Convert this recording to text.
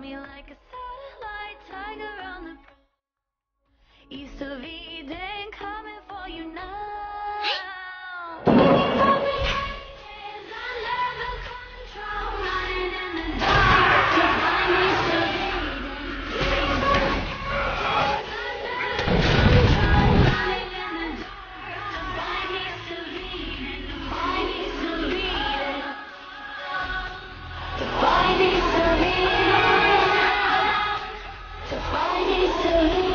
Me like a Thank you.